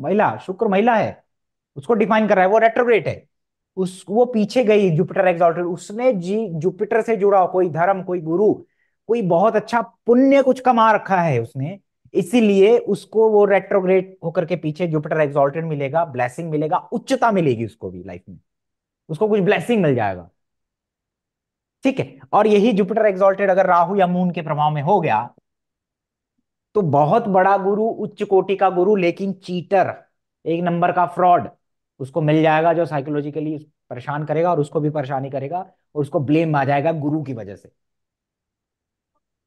महिला, शुक्र महिला है, उसको डिफाइन कर रहा है, वो रेट्रोग्रेट है। उस, वो पीछे गई जुपिटर एग्जॉल्टेड उसने जी जुपिटर से जुड़ा कोई धर्म, कोई गुरु, कोई बहुत अच्छा पुण्य कुछ कमा रखा है उसने, इसीलिए उसको वो रेट्रोग्रेट होकर के पीछे जुपिटर एग्जॉल्टेड मिलेगा ब्लेसिंग मिलेगा, उच्चता मिलेगी उसको भी लाइफ में। उसको कुछ ब्लेसिंग मिल जाएगा। ठीक है? और यही जुपिटर एग्जॉल्टेड अगर राहु या मून के प्रभाव में हो गया तो बहुत बड़ा गुरु, उच्च कोटि का गुरु, लेकिन चीटर, एक नंबर का फ्रॉड, उसको मिल जाएगा जो साइकोलॉजिकली परेशान करेगा और उसको भी परेशानी करेगा और उसको ब्लेम आ जाएगा गुरु की वजह से।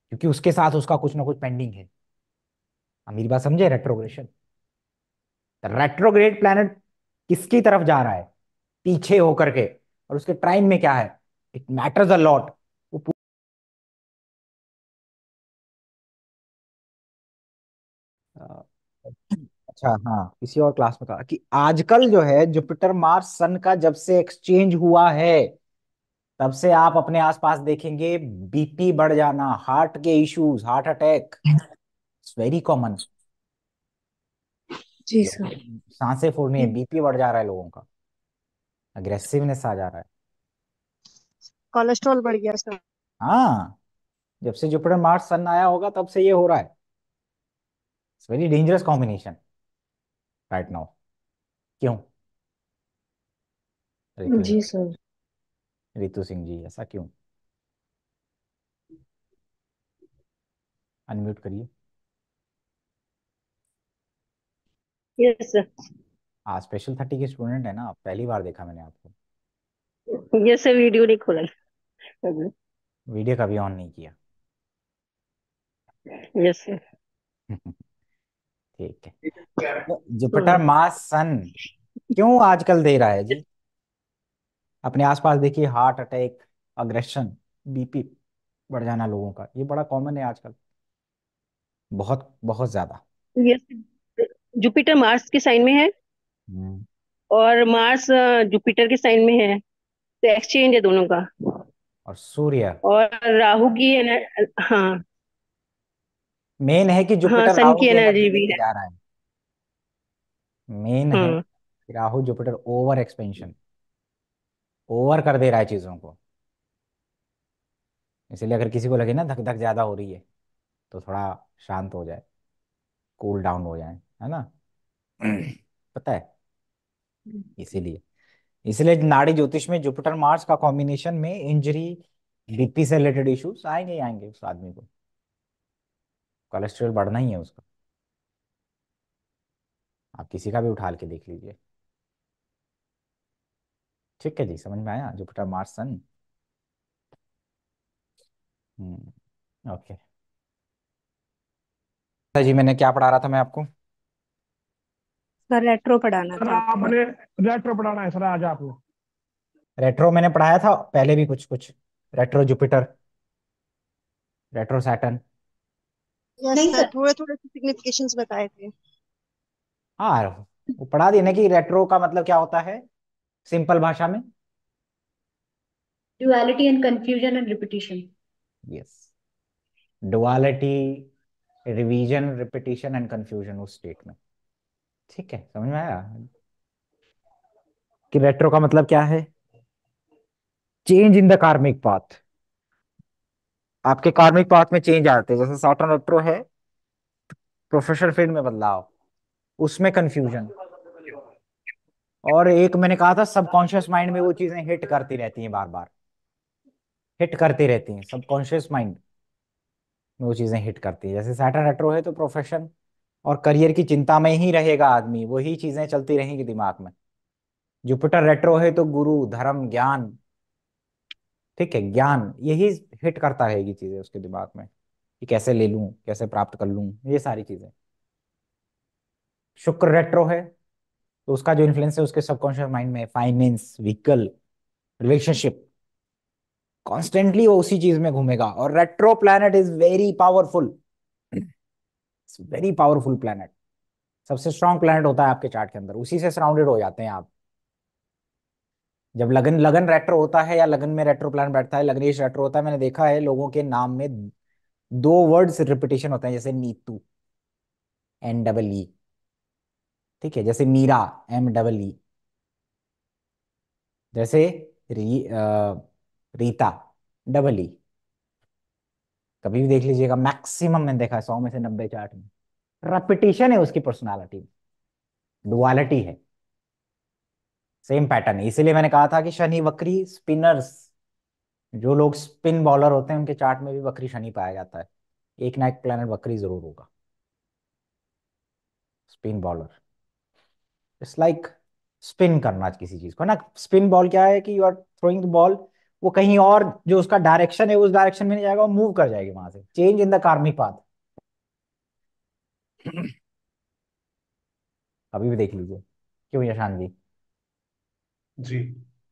क्योंकि उसके साथ उसका कुछ ना कुछ पेंडिंग है। मेरी बात समझे? रेट्रोग्रेशन रेट्रोग्रेड प्लैनेट किसकी तरफ़ जा रहा है? पीछे होकर के। और उसके टाइम में क्या है? इट मैटर्स अ लॉट अच्छा हाँ किसी और क्लास में कहा कि आजकल जो है जुपिटर मार्स सन का जब से एक्सचेंज हुआ है तब से आप अपने आसपास देखेंगे बीपी बढ़ जाना हार्ट के issues heart attack it's very common ji sir साँसें फूलनी है बीपी बढ़ जा रहा है लोगों का अग्रेसिवनेस आ जा रहा है। कोलेस्ट्रॉल बढ़ गया सर हाँ जब से जुपिटर मार्स सन आया होगा तब से ये हो रहा है। It's very dangerous combination right now क्यों? रितु जी सर। रितु सिंह जी ऐसा क्यों? अनम्यूट करिए। यस सर हाँ स्पेशल थर्टी के स्टूडेंट है ना पहली बार देखा मैंने आपको। यस सर वीडियो नहीं खोला। वीडियो कभी ऑन नहीं किया। यस सर ठीक है। तो जुपिटर मास सन क्यों आजकल दे रहा है जी? अपने आसपास देखिए हार्ट अटैक अग्रेशन बीपी बढ़ जाना लोगों का ये बड़ा कॉमन है आजकल। बहुत बहुत ज़्यादा। यस जुपिटर मार्स के साइन में है हम्म, और मार्स जुपिटर के साइन में है तो एक्सचेंज है दोनों का। और सूर्य। और राहु की हाँ। मेन है कि हाँ जुपिटर सन राहु की एनर्जी भी है। जा रहा है। मेन है हाँ कि Rahu Jupiter over expansion over कर दे रहा है चीज़ों को। इसलिए अगर किसी को लगे ना धक धक ज़्यादा हो रही है तो थोड़ा शांत हो जाए। कूल डाउन हो जाए है ना? पता है? इसीलिए। इसलिए नाड़ी ज्योतिष में जुपिटर मार्स का कॉम्बिनेशन में इंजरी बीपी से रिलेटेड इश्यूज़ आएँगे आएँगे उस आदमी को। कोलेस्ट्रॉल बढ़ना ही है उसका। आप किसी का भी उठा के देख लीजिए। ठीक है जी समझ में आया? Jupiter Mars sun. हम्म ओके। जी मैंने क्या पढ़ा रहा था मैं आपको? सर रेट्रो पढ़ाना सर था आपने रेट्रो पढ़ाना है सर आज आपको। रेट्रो मैंने पढ़ाया था पहले भी कुछ कुछ रेट्रो जुपिटर। Retro Saturn. नहीं सर। थोड़े थोड़े सिग्निफिकेशंस बताए थे। हाँ वो पढ़ा दिए ना कि रेट्रो का मतलब क्या होता है? सिंपल भाषा में? Duality and confusion and repetition. Yes duality revision repetition and confusion उस स्टेट में। ठीक है समझ में आया? कि रेट्रो का मतलब क्या है? Change in the karmic path आपके कार्मिक पाथ में चेंज आते हैं। जैसे सॉटर्न रेट्रो है प्रोफेशनल फ़ील्ड में बदलाव, उसमें कंफ्यूजन और एक मैंने कहा था सबकॉन्शियस माइंड में वो चीज़ें हिट करती रहती हैं बार बार हिट करती रहती हैं सबकॉन्शियस माइंड में वो चीज़ें हिट करती है। जैसे सैटर्न रेट्रो है तो प्रोफेशन और करियर की चिंता में ही रहेगा आदमी, वही चीज़ें चलती रहेंगी दिमाग में। जुपिटर रेट्रो है तो गुरु, धर्म, ज्ञान, ठीक है, ज्ञान, यही हिट करता रहेगी चीज़ें उसके दिमाग में, कि कैसे ले लूँ, कैसे प्राप्त कर लूँ, ये सारी चीज़ें। शुक्र रेट्रो है तो उसका जो इन्फ्लुएंस है उसके सबकॉन्शियस माइंड में फाइनेंस व्हीकल रिलेशनशिप कॉन्स्टेंटली वो उसी चीज़ में घूमेगा। और retro planet is very powerful very powerful planet सबसे स्ट्रांग प्लैनेट होता है आपके चार्ट के अंदर, उसी से सराउंडेड हो जाते हैं आप। जब लगन लगन रेट्रो होता है या लगन में रेट्रो प्लान बैठता है लगनेश रेट्रो होता है मैंने देखा है लोगों के नाम में दो वर्ड्स रिपीटेशन होते हैं जैसे नीतू एन डबल ई ठीक है जैसे मीरा एम डबल ई जैसे री आ, रीता डबल ई कभी भी देख लीजिएगा मैक्सिमम मैंने देखा है सौ में से नब्बे चार्ट में। रेपिटेशन है उसकी पर्सनालिटी डुअलिटी है। सेम पैटर्न इसीलिए मैंने कहा था कि शनि, वक्री स्पिनर्स जो लोग स्पिन बॉलर होते हैं, उनके चार्ट में भी वक्री शनि पाया जाता है। एक ना एक प्लेनेट वक्री ज़रूर होगा। Spin bowler it's like spin करना किसी चीज़ को ना? स्पिन बॉल क्या है कि you are throwing the ball वो कहीं और जो उसका डायरेक्शन है, उस डायरेक्शन में नहीं जाएगा, वो मूव कर जाएगी वहाँ से। Change in the karmic path अभी भी देख लीजिए। क्यों यशान जी? जी।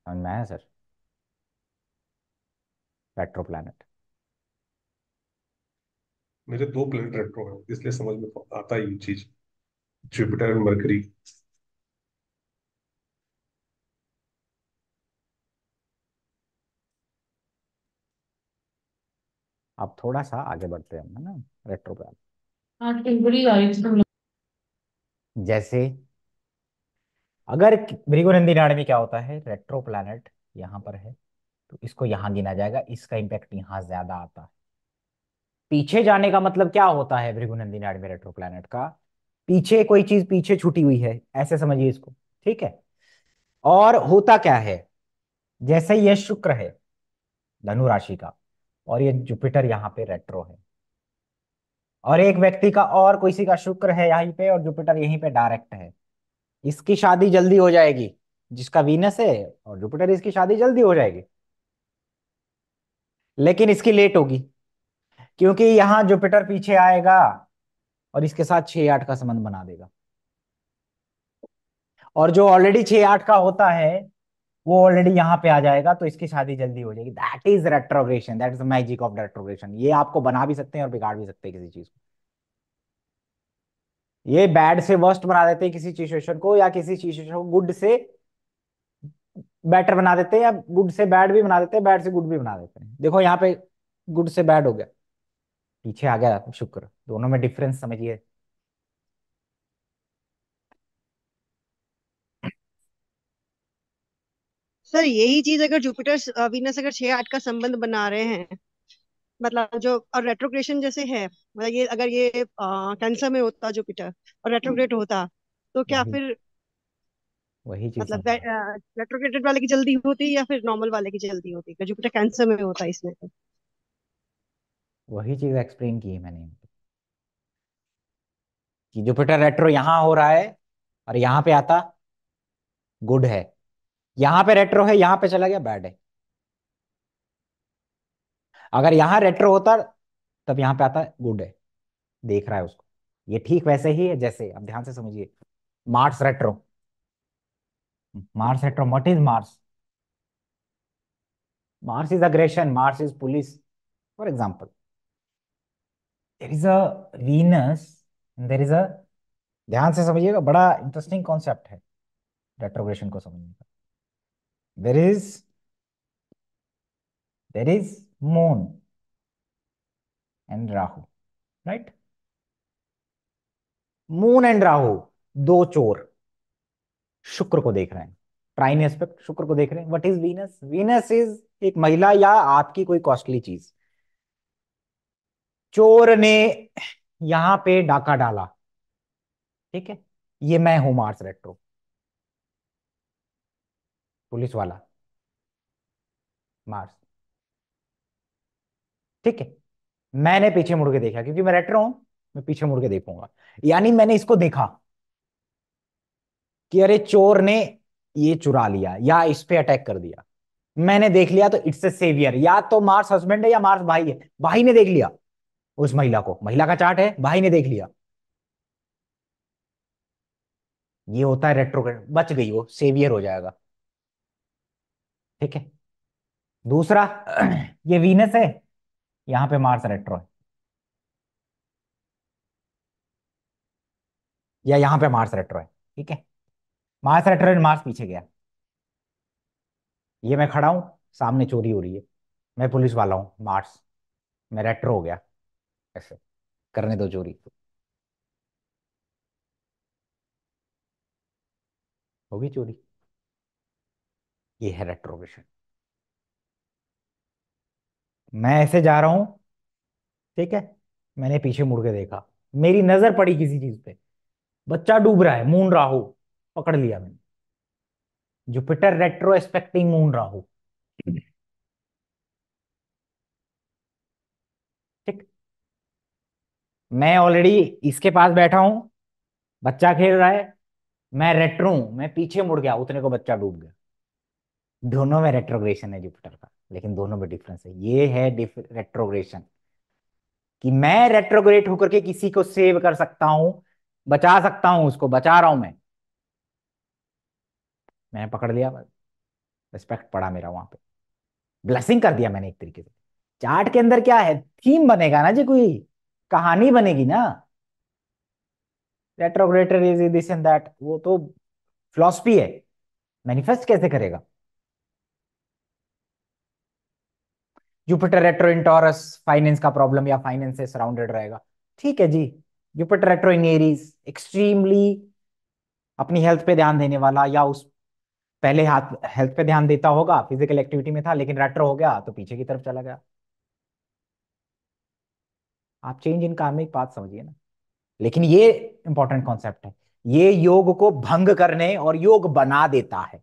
समझ में आया सर रेट्रो प्लैनेट मेरे दो प्लेनेट रेट्रो हैं इसलिए समझ में आता है ये चीज़। जुपिटर एंड मरकरी अब थोड़ा सा आगे बढ़ते हैं ना? रेट्रो प्लैनेट हाँ रही है जैसे अगर भृगुनंदी नाड़ी में क्या होता है रेट्रो प्लैनेट यहाँ पर है तो इसको यहाँ गिना जाएगा, इसका इम्पैक्ट यहाँ ज़्यादा आता है। पीछे जाने का मतलब क्या होता है भृगुनंदी नाड़ी में रेट्रो प्लैनेट का? पीछे कोई चीज़ पीछे छुटी हुई है, ऐसे समझिए इसको, ठीक है? और होता क्या है, जैसे ये शुक्र है, धनु राशि का, और ये जुपिटर यहाँ पे रेट्रो है, और एक व्यक्ति का और किसी का शुक्र है यहीं पे, और जुपिटर यहीं पे डायरेक्ट है इसकी शादी जल्दी हो जाएगी, जिसका वीनस है और जुपिटर इसकी शादी जल्दी हो जाएगी। लेकिन इसकी लेट होगी, क्योंकि यहाँ जुपिटर पीछे आएगा और इसके साथ छह आठ का संबंध बना देगा। और जो ऑलरेडी छह आठ का होता है, वो ऑलरेडी यहाँ पे आ जाएगा तो इसकी शादी जल्दी हो जाएगी। That is retrogression that is magic of retrogression ये आपको बना भी सकते हैं और बिगाड़ भी सकते हैं किसी चीज़ को। ये बैड से वर्स्ट बना देते हैं किसी सिचुएशन को या किसी सिचुएशन को गुड से बेटर बना देते हैं या गुड से बैड भी बना देते हैं बैड से गुड भी बना देते हैं। देखो, यहाँ पे गुड से बैड हो गया। पीछे आ गया शुक्र। दोनों में डिफरेंस समझिए। सर, यही चीज़ अगर जुपिटर वीनस अगर छह आठ का संबंध बना रहे हैं मतलब जो और रेट्रोग्रेशन जैसे है मतलब ये अगर ये कैंसर में होता जुपिटर और रेट्रोग्रेट होता तो क्या वही फिर वही चीज़ मतलब रेट्रोग्रेटेड वाले की जल्दी होती या फिर नॉर्मल वाले की जल्दी होती? जुपिटर कैंसर में होता इसमें तो। वही चीज़ एक्सप्लेन की है मैंने। कि जुपिटर रेट्रो यहाँ हो रहा है और यहाँ पे आता गुड है। यहाँ पे रेट्रो है यहाँ पे चला गया बैड है। अगर यहाँ रेट्रो होता, तब यहाँ पे आता है गुड है। देख रहा है उसको। ये ठीक वैसे ही है, जैसे, अब ध्यान से समझिए। Mars retro Mars retro what is Mars Mars is aggression Mars is police for example there is a Venus there is a ध्यान से समझिएगा, बड़ा इंटरेस्टिंग कॉन्सेप्ट है रेट्रोग्रेशन को समझने का। There is there is moon and Rahu right moon and Rahu दो चोर शुक्र को देख रहे हैं। ट्राइन एस्पेक्ट शुक्र को देख रहे हैं। What is Venus Venus is एक महिला या आपकी कोई कॉस्टली चीज़। चोर ने यहाँ पे डाका डाला, ठीक है? ये मैं हूँ मार्स रेट्रो पुलिस वाला मार्स ठीक है? मैंने पीछे मुड़ के देखा, क्योंकि मैं रेट्रो हूँ, मैं पीछे मुड़ के देखूँगा। यानी मैंने इसको देखा कि अरे चोर ने ये चुरा लिया, या इस पे अटैक कर दिया। मैंने देख लिया तो इट्स ए सेवियर, या तो मार्स हस्बैंड है या मार्स भाई है। भाई ने देख लिया उस महिला को। महिला का चार्ट है, भाई ने देख लिया। ये होता है रेट्रोग्रेड बच गई वो, सेवियर हो जाएगा। ठीक है? दूसरा, ये वीनस है यहाँ पे मार्स रेट्रो है या यहाँ पे मार्स रेट्रो है ठीक है? मार्स रेट्रो है मार्स पीछे गया. ये मैं खड़ा हूँ, सामने चोरी हो रही है. मैं पुलिस वाला हूँ मार्स मैं रेट्रो हो गया. ऐसे, करने दो चोरी. होगी चोरी? ये है रेट्रोग्रेशन मैं ऐसे जा रहा हूँ, ठीक है? मैंने पीछे मुड़ के देखा। मेरी नज़र पड़ी किसी चीज़ पे। बच्चा डूब रहा है, मून राहु, पकड़ लिया मैंने। Jupiter retro expecting moon Rahu. ठीक। मैं ऑलरेडी इसके पास बैठा हूँ, बच्चा खेल रहा है, मैं रेट्रो हूँ, मैं पीछे मुड़ गया, उतने को बच्चा डूब गया। दोनों में रेट्रोग्रेशन है जुपिटर का। लेकिन दोनों में डिफरेंस है। ये है रेट्रोग्रेशन कि मैं रेट्रोग्रेट होकर के किसी को सेव कर सकता हूँ, बचा सकता हूँ उसको, बचा रहा हूँ मैं। मैंने पकड़ लिया रिस्पेक्ट पड़ा मेरा वहाँ पे। ब्लेसिंग कर दिया मैंने एक तरीके से। चार्ट के अंदर क्या है? थीम बनेगा ना जी कोई। कहानी बनेगी ना। Retrograder is this and that वो तो फिलोसफी है। मैनिफेस्ट कैसे करेगा? Jupiter retro in Taurus finance का प्रॉब्लम या फाइनेंस से सराउंडेड रहेगा ठीक है जी Jupiter retro in Aries extremely अपनी हेल्थ पे ध्यान देने वाला या उस पहले हाथ हेल्थ पे ध्यान देता होगा फ़िज़िकल एक्टिविटी में था, लेकिन रेट्रो हो गया तो पीछे की तरफ़ चला गया। आप चेंज इन कार्मिक पाथ समझिए ना। लेकिन ये इंपॉर्टेंट कॉन्सेप्ट है। ये योग को भंग करने और योग बना देता है।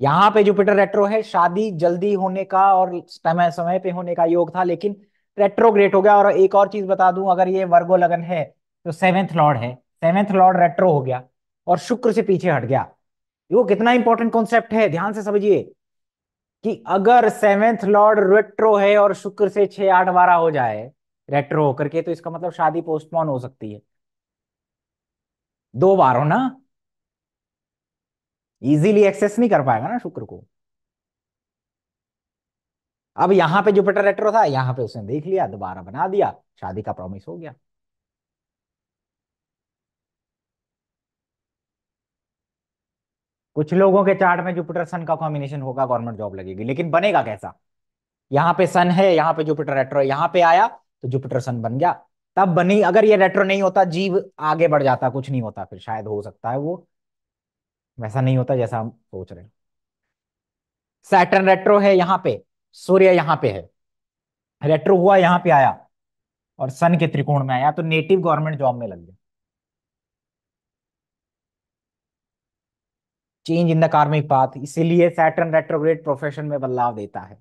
यहाँ पे जुपिटर रेट्रो है, शादी जल्दी होने का और समय समय पे होने का योग था, लेकिन रेट्रोग्रेट हो गया। और एक और चीज़ बता दूँ, अगर ये वर्गो लगन है तो सेवेंथ लॉर्ड है। सेवेंथ लॉर्ड रेट्रो हो गया और शुक्र से पीछे हट गया। वो कितना इंपॉर्टेंट कॉन्सेप्ट है, ध्यान से समझिए कि अगर सेवेंथ लॉर्ड रेट्रो है और शुक्र से छह, आठ, बारह हो जाए रेट्रो होकर के तो इसका मतलब शादी पोस्टपोन हो सकती है। दो बार हो ना? इजीली एक्सेस नहीं कर पाएगा ना शुक्र को। अब यहाँ पे जुपिटर रेट्रो था, यहाँ पे उसने देख लिया, दोबारा बना दिया, शादी का प्रॉमिस हो गया। कुछ लोगों के चार्ट में जुपिटर सन का कॉम्बिनेशन होगा गवर्नमेंट जॉब लगेगी, लेकिन बनेगा कैसा? यहाँ पे सन है, यहाँ पे जुपिटर रेट्रो यहाँ पे आया तो जुपिटर सन बन गया। तब बनी, अगर ये रेट्रो नहीं होता, जीव आगे बढ़ जाता, कुछ नहीं होता, फिर शायद हो सकता है वो। वैसा नहीं होता जैसा हम सोच रहे हैं। सैटर्न रेट्रो है यहाँ पे, सूर्य यहाँ पे है। रेट्रो हुआ यहाँ पे आया और सन के त्रिकोण में आया तो नेटिव गवर्नमेंट जॉब में लग गया। Change in the karmic path इसीलिए सैटर्न रेट्रोग्रेड प्रोफेशन में बदलाव देता है।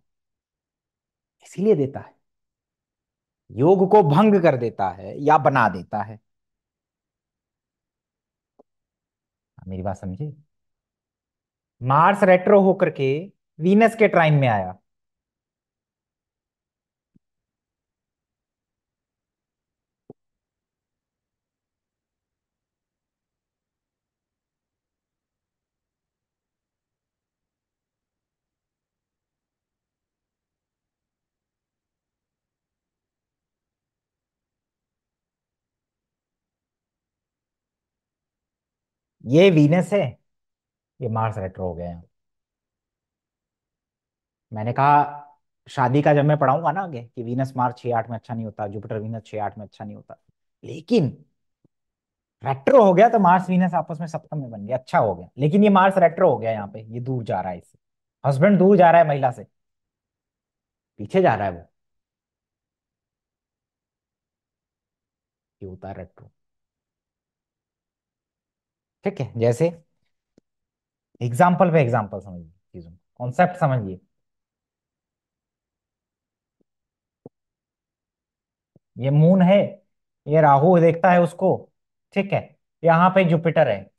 इसीलिए देता है। योग को भंग कर देता है या बना देता है, मेरी बात समझे? मार्स रेट्रो होकर के वीनस के ट्राइन में आया। ये वीनस है। ये मार्स रेट्रो हो गया है। मैंने कहा, शादी का जब मैं पढ़ाऊँगा ना आगे कि वीनस मार्च छह आठ में अच्छा नहीं होता, जुपिटर वीनस छह आठ में अच्छा नहीं होता। लेकिन रेट्रो हो गया तो मार्स वीनस आपस में सप्तम में बन गया अच्छा हो गया। लेकिन ये मार्स रेट्रो हो गया यहाँ पे, ये दूर जा रहा है इससे। हस्बैंड दूर जा रहा है महिला से। पीछे जा रहा है वो। होता है रेट्रो। ठीक है, जैसे एग्ज़ाम्पल पे एग्ज़ाम्पल समझिए, चीज़ों कॉन्सेप्ट समझिए। ये मून है, ये राहु देखता है उसको, ठीक है? यहाँ पे जुपिटर है।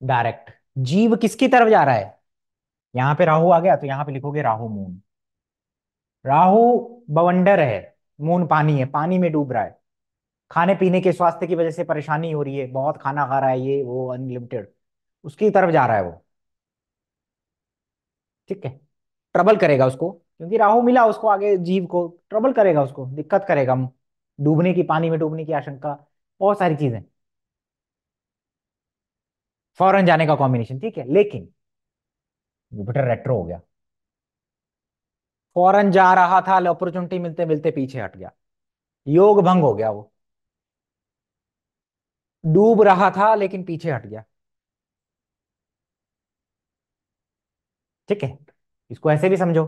डायरेक्ट जीव किसकी तरफ़ जा रहा है? यहाँ पे राहु आ गया तो यहाँ पे लिखोगे राहु मून राहु बवंडर है मून पानी है, पानी में डूब रहा है। खाने पीने के स्वास्थ्य की वजह से परेशानी हो रही है, बहुत खाना खा रहा है ये, वो अनलिमिटेड उसकी तरफ़ जा रहा है वो। ठीक है। ट्रबल करेगा उसको, क्योंकि राहु मिला उसको आगे जीव को ट्रबल करेगा उसको, दिक्कत करेगा। डूबने की, पानी में डूबने की आशंका, बहुत सारी चीज़ें। फॉरन जाने का कॉम्बिनेशन ठीक है। लेकिन जुपिटर रेट्रो हो गया। फॉरन जा रहा था अपॉर्चुनिटी मिलते मिलते पीछे हट गया। योग भंग हो गया वो। डूब रहा था, लेकिन पीछे हट गया। ठीक है? इसको ऐसे भी समझो।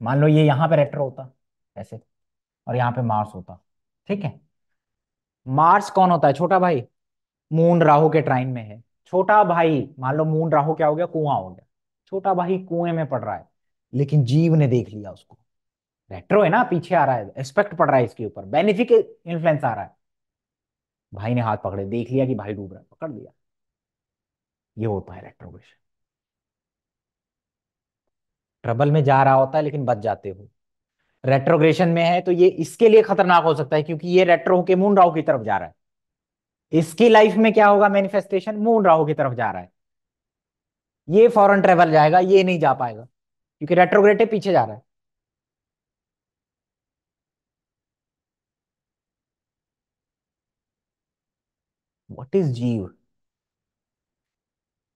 मान लो ये यहाँ पे रेट्रो होता, ऐसे, और यहाँ पे मार्स होता, ठीक है? मार्स कौन होता है? छोटा भाई, मून राहु के ट्राइन में है। छोटा भाई, मान लो मून राहु क्या हो गया? कुआँ हो गया। छोटा भाई कुएँ में पड़ रहा है, लेकिन जीव ने देख लिया उसको। रेट्रो है ना? पीछे आ रहा है एस्पेक्ट पड़ रहा है इसके ऊपर। बेनिफिक इन्फ्लुएंस आ रहा है। भाई ने हाथ पकड़े, देख लिया कि भाई डूब रहा है, पकड़ लिया। ये होता है रेट्रोग्रेशन ट्रबल में जा रहा होता है, लेकिन बच जाते हो। रेट्रोग्रेशन में है तो ये इसके लिए खतरनाक हो सकता है, क्योंकि ये रेट्रो होके मून राहु की तरफ़ जा रहा है। इसकी लाइफ में क्या होगा? मैनिफेस्टेशन मून राहु की तरफ़ जा रहा है। ये फॉरन ट्रेवल जाएगा, ये नहीं जा पाएगा, क्योंकि रेट्रोग्रेटे पीछे जा रहा है। व्हाट इज़ जीव?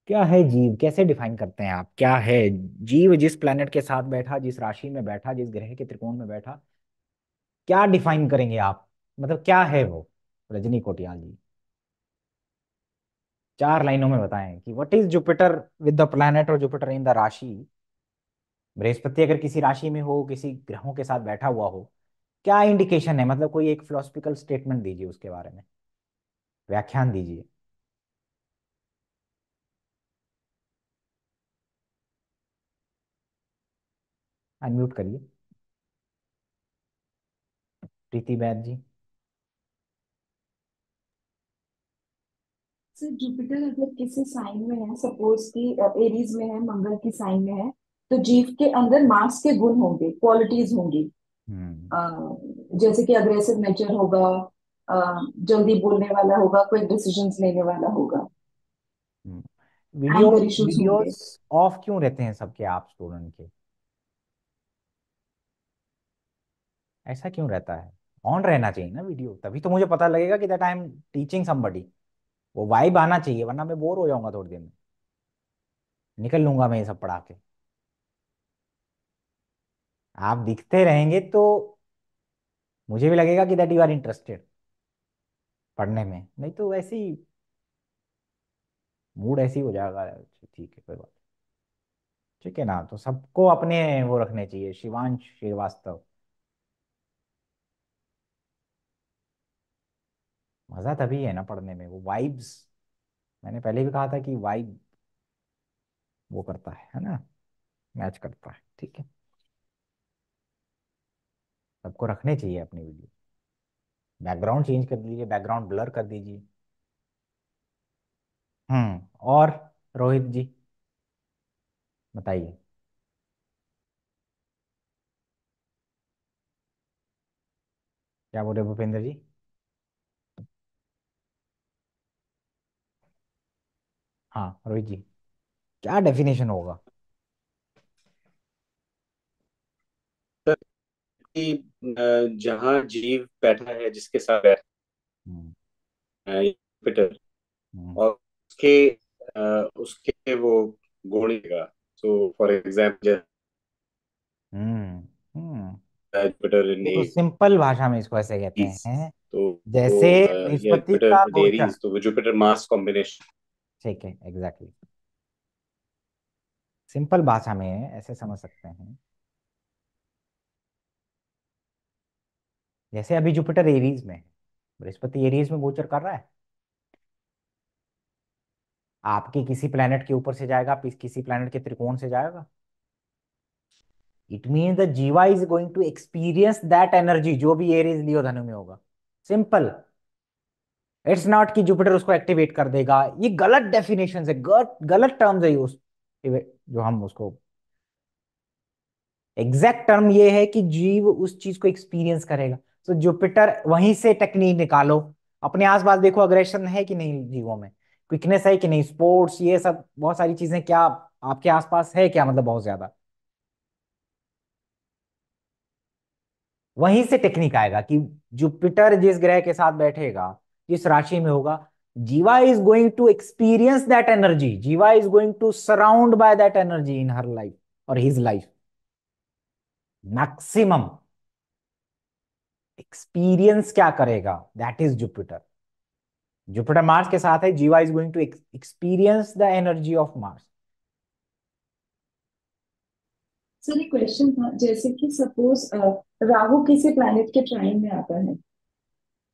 क्या है जीव? कैसे डिफाइन करते हैं आप? क्या है जीव जिस प्लेनेट के साथ बैठा, जिस राशि में बैठा, जिस ग्रह के त्रिकोण में बैठा? क्या डिफाइन करेंगे आप? मतलब क्या है वो? रजनी कोटियाल जी। चार लाइनों में बताएँ कि what is Jupiter with the planet और जुपिटर इन द राशि? बृहस्पति अगर किसी राशि में हो, किसी ग्रहों के साथ बैठा हुआ हो, क्या इंडिकेशन है? मतलब कोई एक फिलोसफिकल स्टेटमेंट दीजिए उसके बारे में। व्याख्यान दीजिए। अनम्यूट करिए। प्रीति बैद जी। सर जुपिटर अगर किसी साइन में है सपोज़ कि एरीज में है मंगल की साइन में है तो जीव के अंदर मार्क्स के गुण होंगे क्वालिटीज होंगी। हम्म। जैसे कि अग्रेसिव नेचर होगा जल्दी बोलने वाला होगा कोई डिसीजंस लेने वाला होगा। वीडियो वीडियोस ऑफ़ क्यों रहते हैं सबके आप स्टूडेंट के? ऐसा क्यों रहता है? ऑन रहना चाहिए ना वीडियो तभी तो मुझे पता लगेगा कि that I am teaching somebody वो वाइब आना चाहिए, वरना मैं बोर हो जाऊँगा थोड़ी देर में। निकल लूँगा मैं ये सब पढ़ा के। आप दिखते रहेंगे तो मुझे भी लगेगा कि दैट यू आर इंटरेस्टेड पढ़ने में। नहीं तो ही मूड ऐसी हो जाएगा। ठीक है, कोई बात। ठीक है ना तो सबको अपने वो रखने चाहिए। शिवांश श्रीवास्तव। मज़ा तभी है ना पढ़ने में, वो वाइब्स मैंने पहले भी कहा था कि वाइब वो करता है है ना? मैच करता है, ठीक है? सबको रखने चाहिए अपनी वीडियो बैकग्राउंड चेंज कर दीजिए बैकग्राउंड ब्लर कर दीजिए। हम्म और रोहित जी, बताइए। क्या बोले भूपेंद्र जी? हाँ रोहित जी। क्या डेफिनेशन होगा? कि जहाँ जीव बैठा है जिसके साथ बैठा हम्म। जुपिटर हम्म। और उसके उसके वो गुण का सो फॉर एग्ज़ाम्पल जुपिटर तो सिंपल भाषा में इसको ऐसे कहते हैं। तो जैसे बृहस्पति जुपिटर का गोचर। तो जुपिटर मार्स कॉम्बिनेशन ठीक है एग्जैक्टली सिंपल भाषा में ऐसे समझ सकते हैं। जैसे अभी जुपिटर एरीज में, बृहस्पति एरीज में गोचर कर रहा है। आपके किसी प्लेनेट के ऊपर से जाएगा किसी प्लेनेट के त्रिकोण से जाएगा। इट मीन द जीवा is going to experience that energy जो भी एरीज लियो धनु में होगा। सिंपल इट्स नॉट कि जुपिटर उसको एक्टिवेट कर देगा। ये गलत डेफिनेशन है। गलत गलत टर्म्स है यूज़ जो हम उसको एग्जैक्ट टर्म ये है कि जीव उस चीज़ को एक्सपीरियंस करेगा। तो जुपिटर वहीं से टेक्निक निकालो। अपने आसपास देखो अग्रेशन है कि नहीं जीवों में? क्विकनेस है कि नहीं? स्पोर्ट्स ये सब, बहुत सारी चीज़ें क्या आपके आसपास है क्या मतलब बहुत ज़्यादा? वहीं से टेक्निक आएगा कि जुपिटर जिस ग्रह के साथ बैठेगा जिस राशि में होगा? जीवा is going to experience that energy जीवा is going to surround by that energy in her life और हिज लाइफ मैक्सिमम एक्सपीरियंस क्या करेगा? That is Jupiter Jupiter Mars के साथ है जीवा is going to experience the energy of Mars sir एक question था जैसे कि सपोज़ राहु किसी प्लैनेट के ट्राइन में आता है।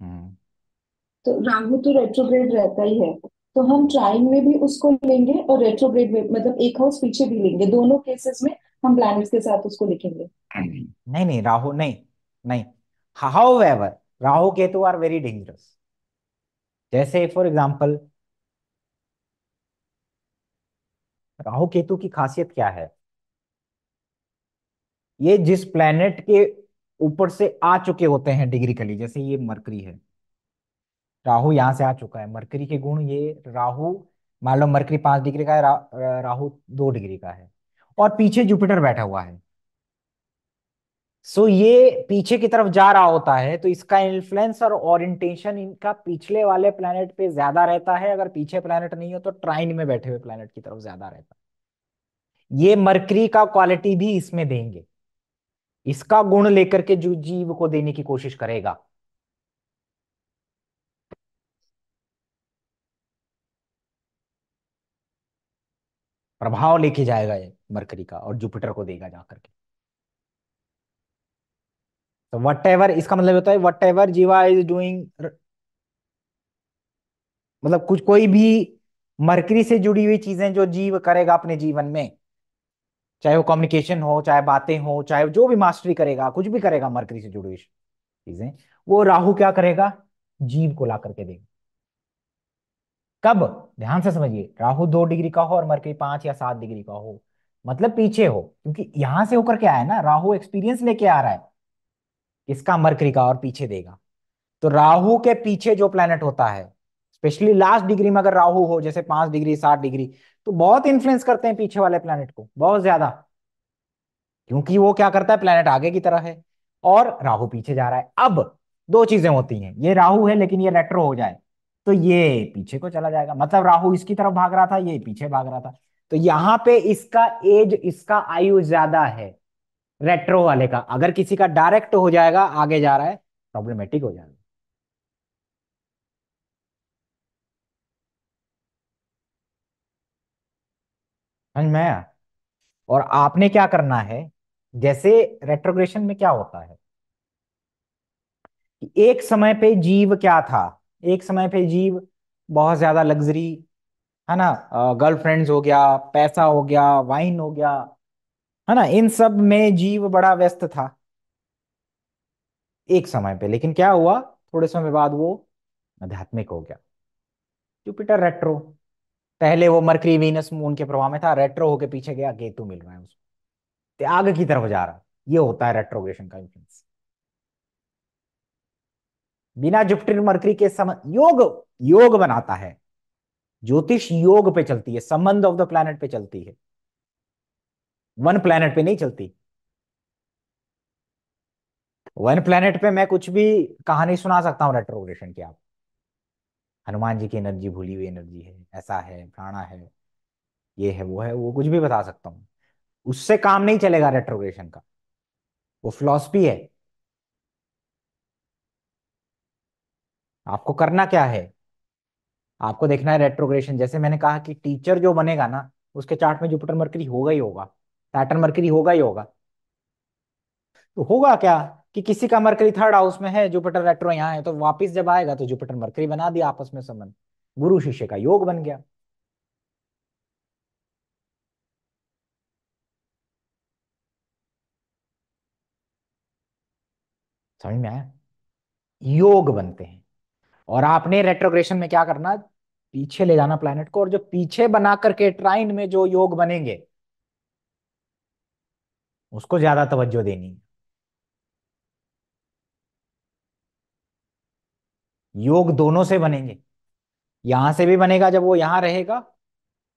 हम्म। तो राहु तो रेट्रोग्रेड रहता ही है। तो हम ट्राइन में भी उसको लेंगे और रेट्रोग्रेड में मतलब एक हाउस पीछे भी लेंगे। दोनों केसेस में हम प्लैनेट्स के साथ उसको लिखेंगे। नहीं नहीं, राहु, नहीं नहीं। However Rahu Ketu are very dangerous जैसे फॉर एग्ज़ाम्पल राहु केतु की खासियत क्या है? ये जिस प्लेनेट के ऊपर से आ चुके होते हैं डिग्रिकली जैसे ये मरकरी है। राहु यहाँ से आ चुका है। मरकरी के गुण ये राहु मान लो मरकरी पाँच डिग्री का है रा, राहु दो डिग्री का है। और पीछे जुपिटर बैठा हुआ है। सो ये पीछे की तरफ़ जा रहा होता है तो इसका इन्फ्लुएंस और ओरिएंटेशन इनका पिछले वाले प्लेनेट पे ज़्यादा रहता है। अगर पीछे प्लेनेट नहीं हो तो ट्राइन में बैठे हुए प्लेनेट की तरफ़ ज़्यादा रहता है। ये मरकरी का क्वालिटी भी इसमें देंगे। इसका गुण लेकर के जो जीव को देने की कोशिश करेगा। प्रभाव लेके जाएगा ये मरकरी का और जुपिटर को देगा जाकर के तो वट एवर इसका मतलब होता है वट एवर जीवा इज़ डूइंग मतलब कुछ, कोई भी मरकरी से जुड़ी हुई चीज़ें जो जीव करेगा अपने जीवन में, चाहे वो कम्युनिकेशन हो, चाहे बातें हो, चाहे जो भी मास्टरी करेगा, कुछ भी करेगा मरकरी से जुड़ी हुई चीज़ें, वो राहु क्या करेगा? जीव को ला करके देगा। कब? ध्यान से समझिए, राहु दो डिग्री का हो और मरकरी पाँच या सात डिग्री का हो। मतलब पीछे हो, क्योंकि यहाँ से होकर के आया ना, राहु एक्सपीरियंस लेके आ रहा है। किसका? मरकरी का और पीछे देगा। तो राहु के पीछे जो प्लेनेट होता है स्पेशली लास्ट डिग्री में अगर राहु हो, जैसे पाँच डिग्री, सात डिग्री तो बहुत इंफ्लुएंस करते हैं पीछे वाले प्लेनेट को, बहुत ज़्यादा। क्योंकि वो क्या करता है प्लेनेट आगे की तरह है और राहु पीछे जा रहा है। अब दो चीज़ें होती हैं, ये राहु है लेकिन ये रेट्रो हो जाए। तो ये पीछे को चला जाएगा। मतलब राहु इसकी तरफ़ भाग रहा था, ये पीछे भाग रहा था। तो यहाँ पे इसका एज, इसका आयु ज़्यादा है, रेट्रो वाले का। अगर किसी का डायरेक्ट हो जाएगा, आगे जा रहा है प्रॉब्लमेटिक हो जाएगा। समझ में और आपने क्या करना है, जैसे रेट्रोग्रेशन में क्या होता है एक समय पे जीव क्या था? एक समय पे जीव, बहुत ज़्यादा लग्जरी है ना? गर्लफ्रेंड्स हो गया, पैसा हो गया वाइन हो गया, है ना? इन सब में जीव बड़ा व्यस्त था। एक समय पे, लेकिन क्या हुआ? थोड़े समय बाद वो आध्यात्मिक हो गया। जुपिटर रेट्रो पहले वो मरकरी वीनस मून के प्रभाव में था रेट्रो होके पीछे गया, केतु मिल रहा है उसको। त्याग की तरफ़ जा रहा। ये होता है रेट्रोग्रेशन का इन्फ्लुएंस बिना जुपिटर मरकरी के सम, योग योग बनाता है। ज्योतिष योग पे चलती है, संबंध ऑफ़ द प्लैनेट पे चलती है। वन प्लैनेट पे नहीं चलती। वन प्लैनेट पे मैं कुछ भी कहानी सुना सकता हूँ रेट्रोग्रेशन की आप। हनुमान जी की एनर्जी भूली हुई एनर्जी है, ऐसा है प्राणा है, ये है, वो है, वो कुछ भी बता सकता हूँ। उससे काम नहीं चलेगा रेट्रोग्रेशन का। वो फिलॉसफी है। आपको करना क्या है? आपको देखना है रेट्रोग्रेशन जैसे मैंने कहा कि टीचर जो बनेगा ना, उसके चार्ट में जुपिटर मरकरी होगा ही होगा। सैटर्न मरकरी होगा ही होगा। तो होगा क्या कि किसी का मरकरी थर्ड हाउस में है जुपिटर रेट्रो यहाँ है तो वापिस जब आएगा तो जुपिटर मरकरी बना दिया आपस में संबंध। गुरु शिष्य का योग बन गया। समझ में आया? योग बनते हैं। और आपने रेट्रोग्रेशन में क्या करना? पीछे ले जाना प्लैनेट को और जो पीछे बना करके ट्राइन में जो योग बनेंगे उसको ज़्यादा तवज्जो देनी योग दोनों से बनेंगे। यहाँ से भी बनेगा जब वो यहाँ रहेगा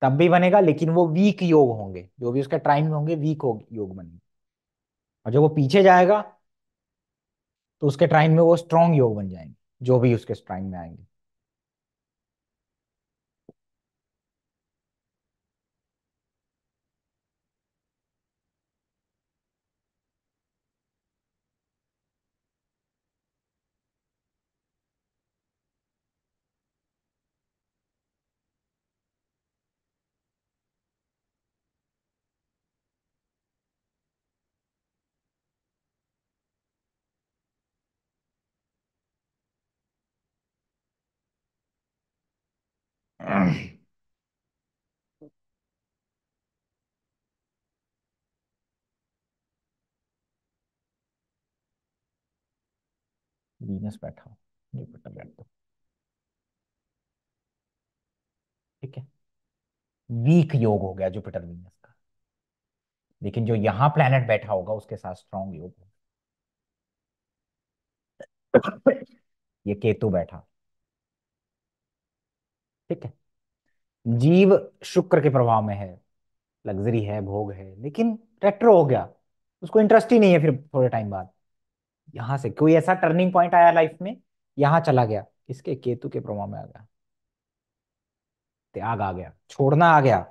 तब भी बनेगा लेकिन वो वीक योग होंगे। जो भी उसके ट्राइन में होंगे वीक हो, योग बनेंगे। और जब वो पीछे जाएगा तो उसके ट्राइन में वो स्ट्रॉन्ग योग बन जाएँगे। जो भी उसके स्ट्राइंग में आएँगे। वीनस बैठा जुपिटर बैठ दो। ठीक है? वीक योग हो गया जुपिटर वीनस का। लेकिन जो यहाँ प्लेनेट बैठा होगा, उसके साथ स्ट्रॉन्ग योग होगा। ये केतु बैठा। ठीक है? जीव शुक्र के प्रभाव में है, लग्जरी है, भोग है, लेकिन रेट्रो हो गया, उसको इंटरेस्ट ही नहीं है फिर थोड़े टाइम बाद। यहाँ से कोई ऐसा टर्निंग पॉइंट आया लाइफ में, यहाँ चला गया, इसके केतु के प्रभाव में आ गया। त्याग आ गया, छोड़ना आ गया।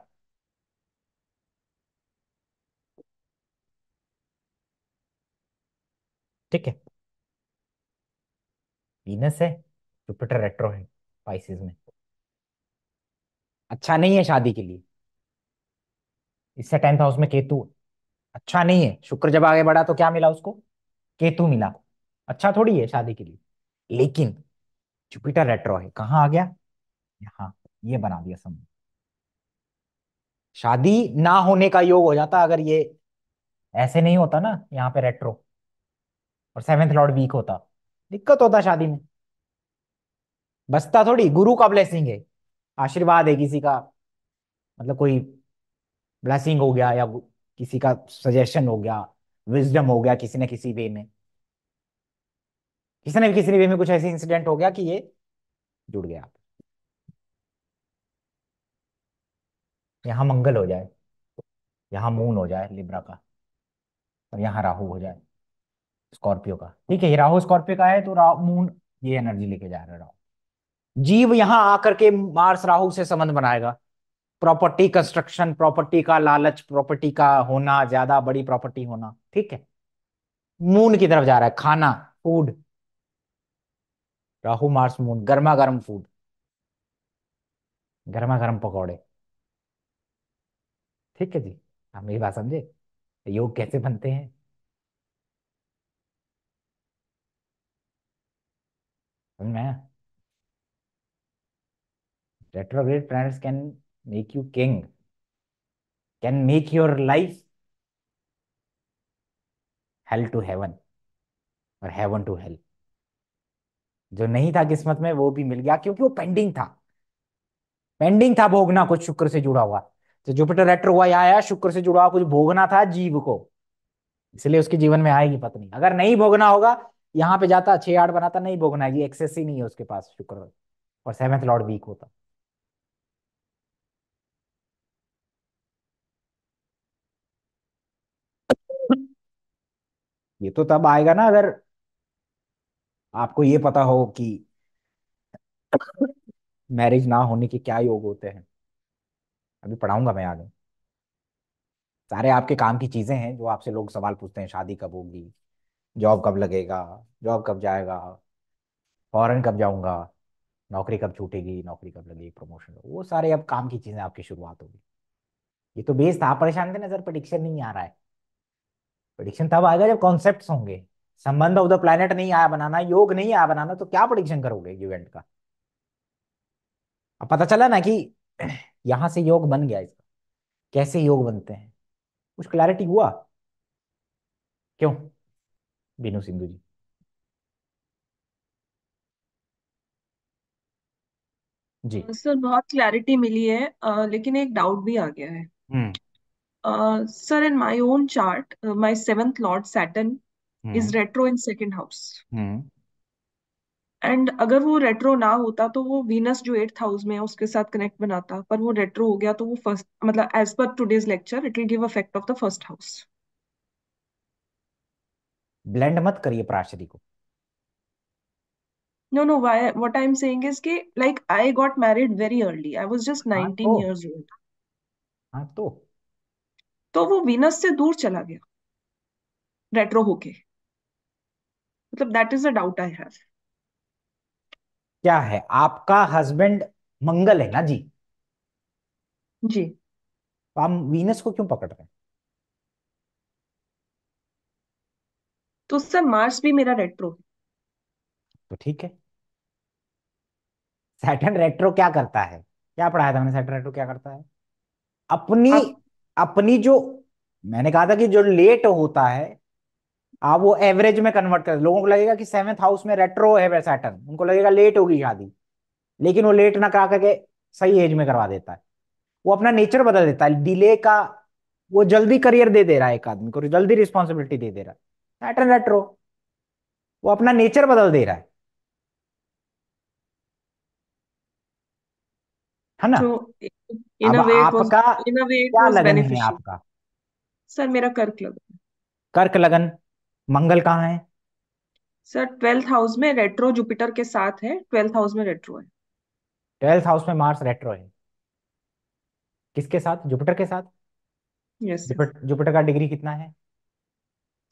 ठीक है? वीनस है जुपिटर रेट्रो है पाइसिस में। अच्छा नहीं है शादी के लिए। इससे टेंथ हाउस में केतु अच्छा नहीं है। शुक्र जब आगे बढ़ा तो क्या मिला उसको? केतु मिला। अच्छा थोड़ी है शादी के लिए। लेकिन जुपिटर रेट्रो है। कहाँ आ गया? यहाँ। ये बना दिया समझ शादी ना होने का योग हो जाता अगर ये ऐसे नहीं होता ना यहाँ पे रेट्रो। और सेवेंथ लॉर्ड वीक होता। दिक्कत होता शादी में। बसता थोड़ी। गुरु का ब्लेसिंग है। आशीर्वाद है किसी का मतलब कोई ब्लेसिंग हो गया या किसी का सजेशन हो गया विजडम हो गया किसी ने किसी वे में। किसी ने किसी वे में कुछ ऐसे इंसिडेंट हो गया कि ये जुड़ गया। यहाँ मंगल हो जाए, यहाँ मून हो जाए लिब्रा का, और यहाँ राहु हो जाए स्कॉर्पियो का। ठीक है, ये राहु स्कॉर्पियो का है तो राहु मून ये एनर्जी लेके जा रहा है राहु। जीव यहाँ आकर के मार्स राहु से संबंध बनाएगा। प्रॉपर्टी कंस्ट्रक्शन प्रॉपर्टी का लालच प्रॉपर्टी का होना, ज़्यादा बड़ी प्रॉपर्टी होना, ठीक है? मून की तरफ़ जा रहा है, खाना फ़ूड राहु, मार्स मून गर्मा गर्म फ़ूड गर्मा गर्म पकौड़े। ठीक है जी आप मेरी बात समझे? योग कैसे बनते हैं? में retrograde planets can make you king, can make your life hell to heaven और heaven to hell. जो नहीं था किस्मत में, वो भी मिल गया क्योंकि वो पेंडिंग था। पेंडिंग था भोगना, कुछ शुक्र से जुड़ा हुआ। तो जुपिटर रेट्रो हुआ आया शुक्र से जुड़ा हुआ, कुछ भोगना था जीव को। इसलिए उसके जीवन में आएगी पत्नी। अगर नहीं भोगना होगा, यहाँ पे जाता, छह आठ बनाता, नहीं भोगना है। ये एक्सेस ही नहीं है उसके पास शुक्र। और सेवेंथ लॉर्ड वीक होता। ये तो तब आएगा ना अगर आपको ये पता हो कि मैरिज ना होने के क्या योग होते हैं। अभी पढ़ाऊँगा मैं आगे। सारे आपके काम की चीज़ें हैं जो आपसे लोग सवाल पूछते हैं, शादी कब होगी, जॉब कब लगेगा, जॉब कब जाएगा, फॉरन कब जाऊँगा, नौकरी कब छूटेगी, नौकरी कब लगेगी, प्रमोशन, वो सारे अब काम की चीज़ें आपकी शुरुआत होगी। ये तो बेस था परेशान थे ना, सर प्रडिक्शन नहीं आ रहा है। प्रडिक्शन तब आएगा जब कॉन्सेप्ट होंगे। संबंध ऑफ़ द प्लेनेट नहीं आया बनाना योग नहीं आया बनाना तो क्या प्रडिक्शन करोगे इवेंट का? अब पता चला ना कि यहाँ से योग बन गया इसका। कैसे योग बनते हैं? कुछ क्लैरिटी हुआ? क्यों? बीनू सिंधु जी। जी। सर बहुत क्लैरिटी मिली है लेकिन एक डाउट भी आ गया है। हम्म sir in my own chart my seventh lord Saturn is hmm retro in second house hmm and अगर वो रेट्रो ना होता तो वो वीनस जो एट्थ हाउस में है उसके साथ कनेक्ट बनाता। पर वो रेट्रो हो गया तो वो फ़र्स्ट मतलब एज पर today's lecture it will give affect of the first house blend मत करिए प्राशरी को। No, no, why what I'm saying is कि like I got married very early. I was just हाँ 19 तो। years old. हाँ तो। तो वो वीनस से दूर चला गया। रेट्रो होके। मतलब that is a doubt I have क्या है? आपका हस्बैंड मंगल है ना? जी। जी। तो आप वीनस को क्यों पकड़ रहे हैं? तो सर मार्स भी मेरा रेट्रो है। तो ठीक है। सैटर्न रेट्रो क्या करता है? क्या पढ़ाया था मैंने? सैटर्न रेट्रो क्या करता है? अपनी आप अपनी जो, मैंने कहा था कि जो लेट होता है, आप वो एवरेज में कन्वर्ट कर, लोगों को लगेगा कि सेवेंथ हाउस में रेट्रो है सैटर्न उनको लगेगा लेट होगी शादी, लेकिन वो लेट ना करा करके सही एज में करवा देता है। वो अपना नेचर बदल देता है डिले का वो जल्दी करियर दे दे रहा है एक आदमी को, जल्दी रिस्पॉन्सिबिलिटी दे दे रहा है। सैटर्न रेट्रो वो अपना नेचर बदल दे रहा है। है ना? तो इन अब आपका इन अ वे इट क्या वाज लगन है बेनिफिशियल आपका? सर मेरा कर्क लगन। कर्क लगन मंगल कहाँ है? सर ट्वेल्थ हाउस में रेट्रो जुपिटर के साथ है ट्वेल्थ हाउस में रेट्रो है। ट्वेल्थ हाउस में मार्स रेट्रो है। किसके साथ? जुपिटर के साथ? यस जुपिटर जुपिटर का डिग्री कितना है?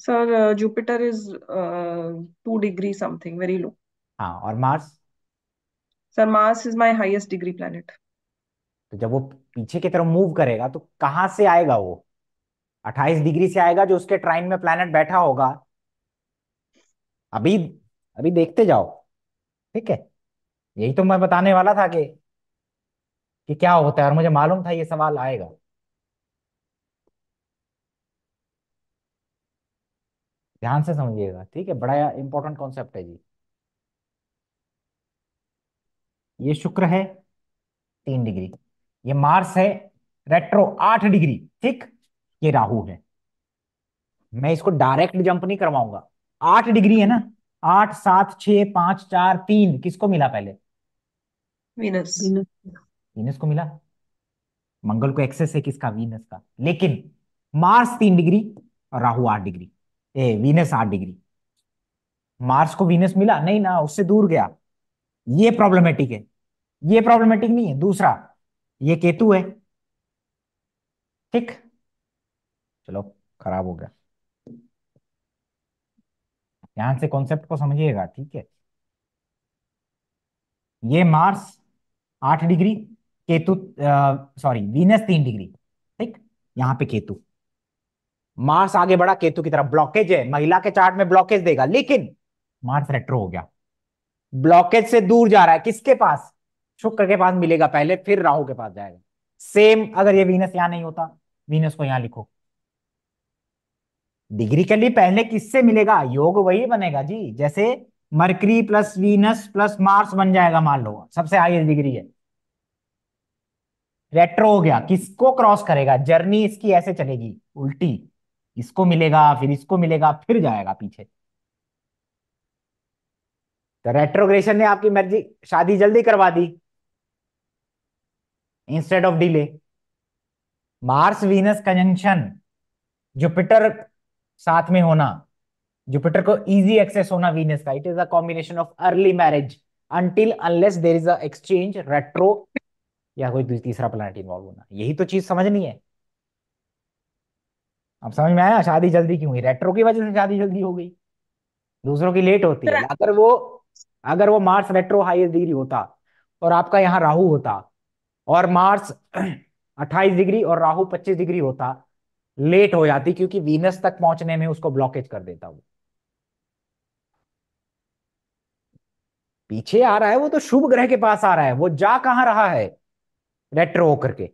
Sir Jupiter is two degree something very low हाँ और Mars? Sir Mars is my highest degree planet तो जब वो पीछे की तरफ़ मूव करेगा तो कहाँ से आएगा वो? 28 डिग्री से आएगा जो उसके ट्राइन में प्लैनेट बैठा होगा। अभी अभी देखते जाओ, ठीक है? यही तो मैं बताने वाला था कि कि क्या होता है, और मुझे मालूम था ये सवाल आएगा। ध्यान से समझिएगा, ठीक है? बड़ा इंपॉर्टेंट कॉन्सेप्ट है जी। ये शुक्र है, तीन डिग्री। ये मार्स है रेट्रो आठ डिग्री ठीक? ये राहु है। मैं इसको डायरेक्ट जंप नहीं करवाऊँगा। आठ डिग्री है ना? आठ सात छ पाँच चार तीन किसको मिला पहले? वीनस। वीनस। को मिला? मंगल को एक्सेस है किसका? वीनस का। लेकिन मार्स तीन डिग्री और राहु आठ डिग्री। ए वीनस आठ डिग्री। मार्स को वीनस मिला? नहीं ना उससे दूर गया। ये प्रॉब्लमेटिक है। ये प्रॉब्लमेटिक नहीं है दूसरा। ये केतु है। ठीक? चलो, खराब हो गया। ध्यान से कॉन्सेप्ट को समझिएगा, ठीक है? ये मार्स आठ डिग्री, केतु सॉरी वीनस तीन डिग्री, ठीक? यहाँ पे केतु। मार्स आगे बढ़ा, केतु की तरफ़ ब्लॉकेज है। महिला के चार्ट में ब्लॉकेज देगा, लेकिन मार्स रेट्रो हो गया। ब्लॉकेज से दूर जा रहा है, किसके पास? शुक्र के पास मिलेगा पहले, फिर राहु के पास जाएगा। सेम अगर ये वीनस यहाँ नहीं होता वीनस को यहाँ लिखो। डिग्री के लिए पहले किससे मिलेगा? योग वही बनेगा जी, जैसे Mercury plus Venus plus Mars बन जाएगा, मान लो, सबसे हाईएस्ट डिग्री है। रेट्रो हो गया, किसको क्रॉस करेगा? जर्नी इसकी ऐसे चलेगी, उल्टी। इसको मिलेगा, फिर इसको मिलेगा, फिर जाएगा पीछे। तो रेट्रोग्रेशन ने आपकी मर्ज़ी, शादी जल्दी करवा दी। Instead of delay Mars Venus conjunction Jupiter साथ में होना जुपिटर को इजी एक्सेस होना वीनस का. It is a combination of early marriage until unless there is a exchange retro या कोई तीसरा प्लानट इन्वॉल्व होना. यही तो चीज़ समझनी है. अब समझ में आया? शादी जल्दी क्यों हुई? रेट्रो की वजह से शादी जल्दी हो गई. दूसरों की लेट होती है. अगर वो अगर वो मार्स रेट्रो हाईएस्ट डिग्री होता और आपका यहाँ राहु होता और मार्स 28 डिग्री और राहु 25 डिग्री होता, लेट हो जाती क्योंकि वीनस तक पहुँचने में उसको ब्लॉकेज कर देता वो। पीछे आ रहा है वो तो शुभ ग्रह के पास आ रहा है, वो जा कहाँ रहा है? रेट्रो होकर के।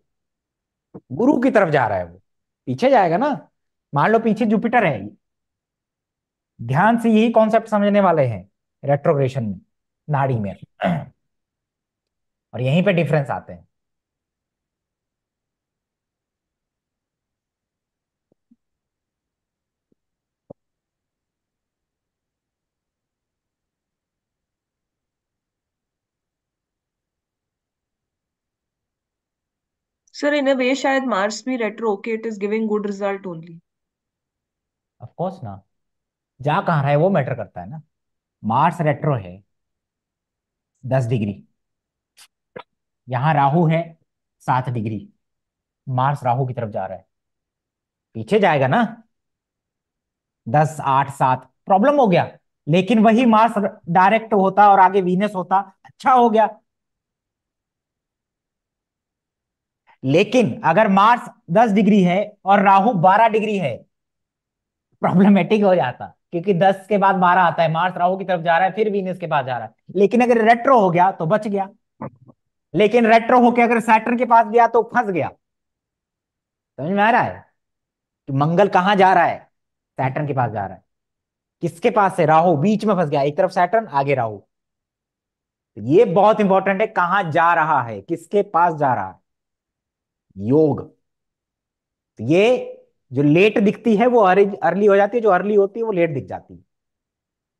गुरु की तरफ़ जा रहा है वो। पीछे जाएगा ना? मान लो पीछे जुपिटर है। ध्यान से यही कॉन्सेप्ट समझने वाले हैं रेट्रोग्रेशन में, नाड़ी में। और यहीं पे डिफरेंस आते हैं। सर इन अ वे शायद मार्स भी retro okay it is giving good result only of course ना. जा कहाँ रहा है, वो मैटर करता है ना. मार्स रेट्रो है. दस डिग्री यहाँ राहु है, सात डिग्री मार्स राहु की तरफ़ जा रहा है. पीछे जाएगा ना. दस, आठ, सात. प्रॉब्लम हो गया. लेकिन वही मार्स डायरेक्ट होता और आगे वीनस होता. अच्छा हो गया. लेकिन अगर मार्स दस डिग्री है और राहु बारह डिग्री है प्रॉब्लमेटिक हो जाता, क्योंकि दस के बाद बारह आता है, मार्स राहु की तरफ़ जा रहा है, फिर वीनस के पास जा रहा है। लेकिन अगर रेट्रो हो गया तो बच गया। लेकिन रेट्रो होके अगर सैटर्न के पास गया तो फंस गया। समझ में आ रहा है? कि मंगल कहाँ जा रहा है? सैटर्न के पास जा रहा है। किसके पास है? राहु बीच में फंस गया। एक तरफ़ सैटर्न आगे राहु। तो ये बहुत इंपॉर्टेंट है कहाँ जा रहा है, किसके पास जा रहा है। योग। तो ये जो लेट दिखती है वो अर्ली हो जाती है जो अर्ली होती है वो लेट दिख जाती है।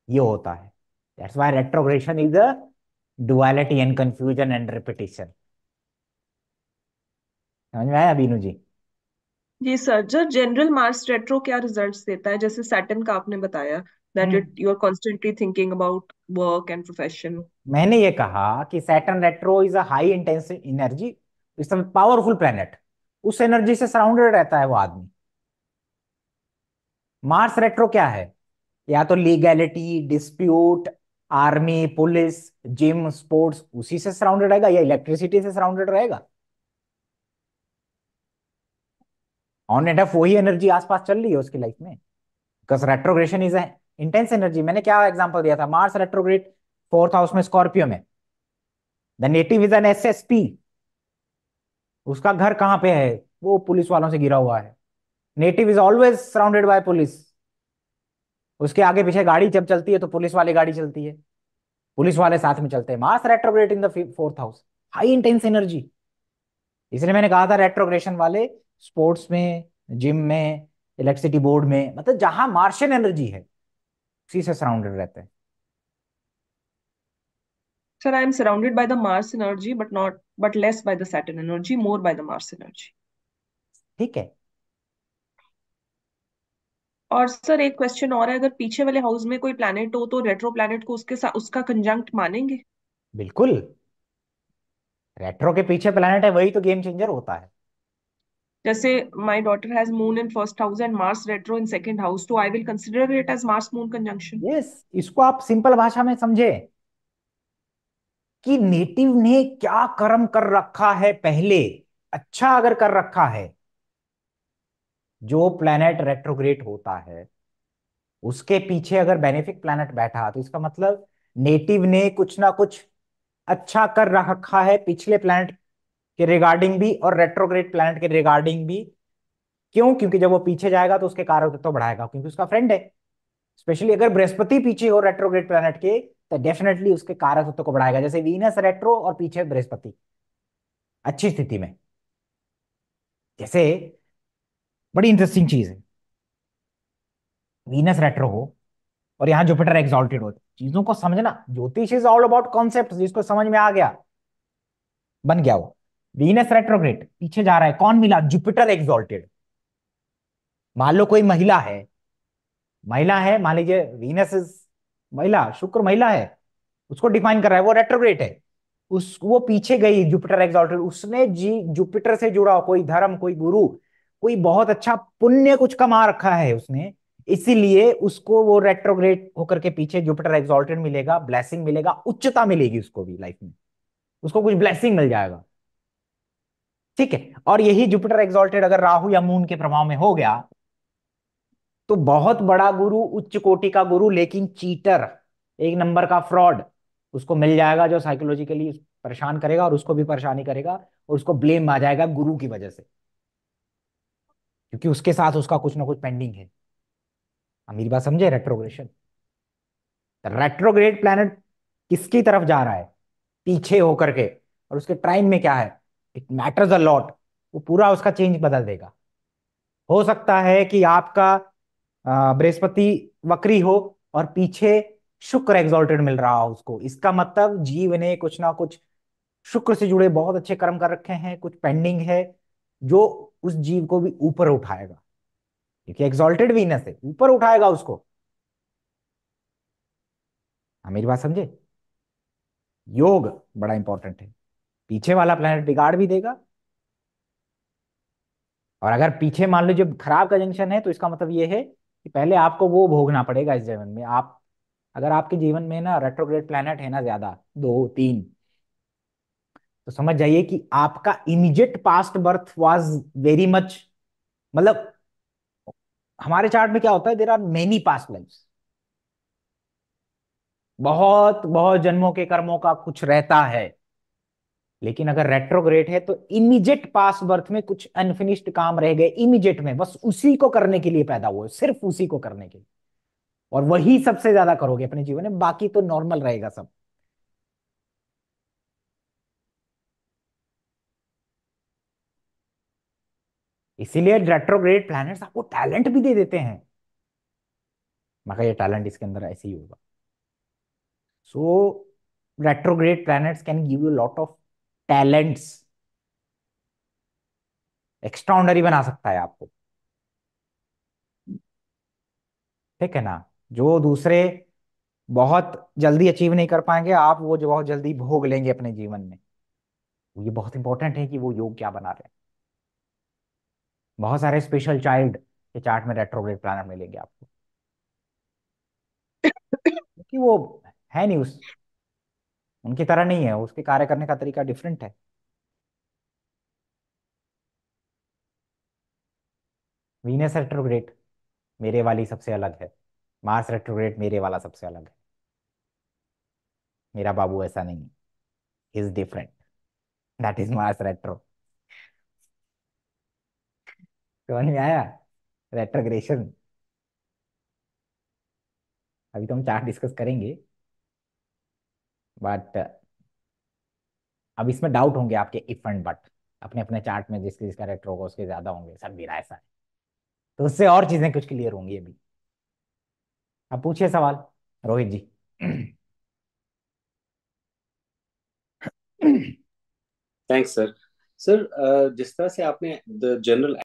ये होता है। That's why retrogression is a duality and confusion and repetition समझ में आया बीनू जी? जी सर जो जनरल मार्स रेट्रो क्या रिजल्ट्स देता है? जैसे सैटर्न का आपने बताया that you are constantly thinking about work and profession मैंने ये कहा कि Saturn retro is a high intense energy it's a powerful planet. उस एनर्जी से सराउंडेड रहता है वो आदमी। मार्स रेट्रो क्या है? या तो legality, dispute, army, police, gym, sports, उसी से सराउंडेड रहेगा या इलेक्ट्रिसिटी से सराउंडेड रहेगा? ऑन एंड ऑफ़ वही एनर्जी आसपास चल रही है उसकी लाइफ में। Because retrogression is intense energy मैंने क्या एग्जांपल दिया था? मार्स रेट्रोग्रेड फोर्थ हाउस में स्कॉर्पियो में। The native is an S S P उसका घर कहाँ पे है? वो पुलिस वालों से गिरा हुआ है। Native is always surrounded by police उसके आगे पीछे गाड़ी जब चलती है तो पुलिस वाली गाड़ी चलती है। पुलिस वाले साथ में चलते हैं। Mars retrograde in the fourth house high intense energy इसलिए मैंने कहा था रेट्रोग्रेशन वाले स्पोर्ट्स में जिम में इलेक्ट्रिसिटी बोर्ड में मतलब जहाँ मार्शियन एनर्जी है उसी से सराउंडेड रहते हैं। Sir, I am surrounded by the Mars energy, but not, but less by the Saturn energy, more by the Mars energy. ठीक है। और सर एक क्वेश्चन और है अगर पीछे वाले हाउस में कोई प्लैनेट हो तो रेट्रो प्लैनेट को उसके साथ उसका कंजंक्ट मानेंगे? बिल्कुल। रेट्रो के पीछे प्लैनेट है वही तो गेम चेंजर होता है। जैसे my daughter has moon in first house and Mars retro in second house तो I will consider it as Mars moon conjunction yes इसको आप सिंपल भाषा में समझे। कि नेटिव ने क्या कर्म कर रखा है पहले? अच्छा अगर कर रखा है, जो प्लैनेट रेट्रोग्रेट होता है, उसके पीछे अगर बेनिफिक प्लैनेट बैठा तो इसका मतलब नेटिव ने कुछ ना कुछ अच्छा कर रखा है पिछले प्लैनेट के रिगार्डिंग भी और रेट्रोग्रेट प्लैनेट के रिगार्डिंग भी। क्यों? क्योंकि जब वो पीछे जाएगा तो उसके कारक तत्व तो बढ़ाएगा, क्योंकि उसका फ्रेंड है। स्पेशली अगर बृहस्पति पीछे हो रेट्रोग्रेट प्लैनेट के तो डेफिनेटली उसके कारक तत्व को बढ़ाएगा। जैसे वीनस रेट्रो और पीछे बृहस्पति। अच्छी स्थिति में। जैसे बड़ी इंटरेस्टिंग चीज़ है। वीनस रेट्रो हो और यहाँ जुपिटर एक्सॉल्टेड हो। चीज़ों को समझना। ज्योतिष इज़ ऑल अबाउट कॉन्सेप्ट जिसको समझ में आ गया, बन गया वो। वीनस रेट्रोग्रेट पीछे जा रहा है। कौन मिला? जुपिटर एक्सॉल्टेड मान लो कोई महिला है। महिला है, मान लीजिए वीनस इज़ महिला, शुक्र महिला है, उसको डिफाइन कर रहा है, वो रेट्रोग्रेट है। उस, वो पीछे गई जुपिटर एक्सॉल्टेड उसने जी जुपिटर से जुड़ा कोई धर्म, कोई गुरु, कोई बहुत अच्छा पुण्य कुछ कमा रखा है उसने, इसीलिए उसको वो रेट्रोग्रेट होकर के पीछे जुपिटर एक्सॉल्टेड मिलेगा ब्लेसिंग मिलेगा, उच्चता मिलेगी उसको भी लाइफ में। उसको कुछ ब्लेसिंग मिल जाएगा। ठीक है? और यही जुपिटर एक्सॉल्टेड अगर राहु या मून के प्रभाव में हो गया तो बहुत बड़ा गुरु, उच्च कोटि का गुरु, लेकिन चीटर, एक नंबर का फ्रॉड, उसको मिल जाएगा जो साइकोलॉजिकली परेशान करेगा और उसको भी परेशानी करेगा और उसको ब्लेम आ जाएगा गुरु की वजह से। क्योंकि उसके साथ उसका कुछ ना कुछ पेंडिंग है। मेरी बात समझे? रेट्रोग्रेशन रेट्रोग्रेड प्लैनेट किसकी तरफ़ जा रहा है? पीछे होकर के। और उसके टाइम में क्या है? इट मैटर्स अ लॉट वो पूरा उसका चेंज बदल देगा। हो सकता है कि आपका बृहस्पति वक्री हो और पीछे शुक्र एग्जॉल्टेड मिल रहा हो उसको। इसका मतलब जीव ने कुछ ना कुछ शुक्र से जुड़े बहुत अच्छे कर्म कर रखे हैं, कुछ पेंडिंग है, जो उस जीव को भी ऊपर उठाएगा। क्योंकि एग्जॉल्टेड वीनस है, ऊपर उठाएगा उसको। हाँ मेरी बात समझे? योग बड़ा इंपॉर्टेंट है। पीछे वाला प्लेनेट बिगाड़ भी देगा। और अगर पीछे मान लो जब खराब का जंक्शन है तो इसका मतलब यह है कि पहले आपको वो भोगना पड़ेगा इस जीवन में। आप, अगर आपके जीवन में ना रेट्रोग्रेड प्लैनेट है ना ज़्यादा, दो, तीन तो समझ जाइए कि आपका immediate past birth was very much मतलब हमारे चार्ट में क्या होता है there are many past life बहुत बहुत जन्मों के कर्मों का कुछ रहता है। लेकिन अगर रेट्रोग्रेड है तो इमीजिएट पास बर्थ में कुछ अनफिनिश्ड काम रह गए इमीडिएट में, बस उसी को करने के लिए पैदा हुए सिर्फ़ उसी को करने के लिए। और वही सबसे ज़्यादा करोगे अपने जीवन में, बाकी तो नॉर्मल रहेगा सब। इसीलिए रेट्रोग्रेड प्लैनेट्स आपको टैलेंट भी दे देते हैं। मगर ये टैलेंट इसके अंदर ऐसे ही होगा। So retrograde planets can give you lot of talents extraordinary बना सकता है आपको। ठीक है ना? जो दूसरे बहुत जल्दी अचीव नहीं कर पाएँगे, आप वो जो बहुत जल्दी भोग लेंगे अपने जीवन में। ये बहुत इंपॉर्टेंट है कि वो योग क्या बना रहे हैं। बहुत सारे स्पेशल चाइल्ड के चार्ट में रेट्रोग्रेड प्लानर मिलेंगे आपको। क्योंकि वो है नहीं उस उनकी तरह नहीं है, उसके कार्य करने का तरीका डिफरेंट है। वीनस रेट्रोग्रेड मेरे वाली सबसे अलग है। मार्स रेट्रोग्रेड मेरे वाला सबसे अलग है। मेरा बाबू ऐसा नहीं is different that is Mars retro समझ में आया? रेट्रोग्रेशन अभी तो हम चार्ट डिस्कस करेंगे। बट अब इसमें डाउट होंगे आपके इफ़ एंड बट अपने अपने चार्ट में जिसके, जिसका रेट्रो होगा, उसके ज़्यादा होंगे सर मेरा ऐसा है। तो उससे और चीज़ें कुछ क्लियर होंगी अभी। अब पूछिए सवाल, Rohit ji. Thanks sir sir जिस तरह से आपने द जनरल